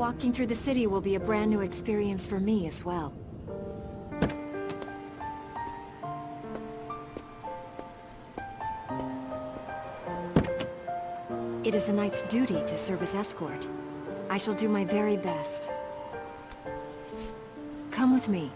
Walking through the city will be a brand new experience for me as well. It is a knight's duty to serve as escort. I shall do my very best. Come with me.